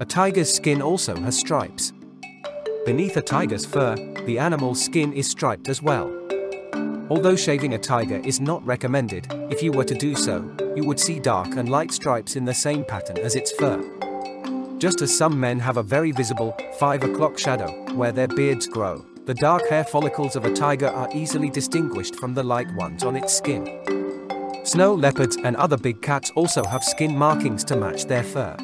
A tiger's skin also has stripes. Beneath a tiger's fur, the animal's skin is striped as well. Although shaving a tiger is not recommended, if you were to do so, you would see dark and light stripes in the same pattern as its fur. Just as some men have a very visible 5 o'clock shadow where their beards grow, the dark hair follicles of a tiger are easily distinguished from the light ones on its skin. Snow leopards and other big cats also have skin markings to match their fur.